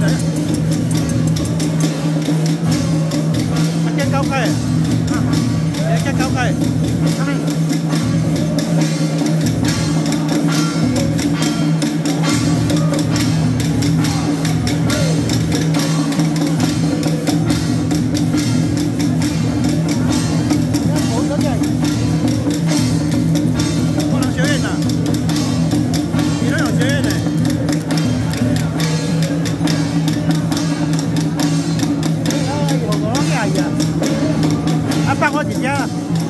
kia đấy mặt trên cao cây mặt trên cao cây Có 见了